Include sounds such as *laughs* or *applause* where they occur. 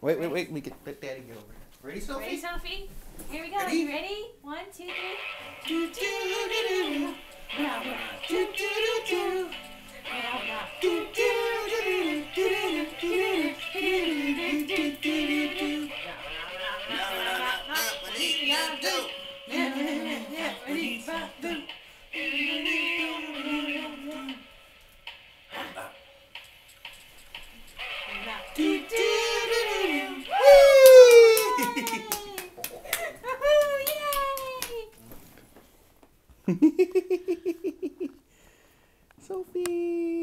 Wait, wait, wait. We let Daddy get over here. Ready, Sophie? Ready, Sophie? Here we go. Ready? You ready? One, two, three. Do do do do do. Do do do do. Do do do do do do do do do do. Do. *laughs* Sophie!